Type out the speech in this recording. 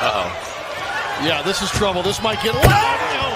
Uh oh. Yeah, this is trouble. This might get. Oh,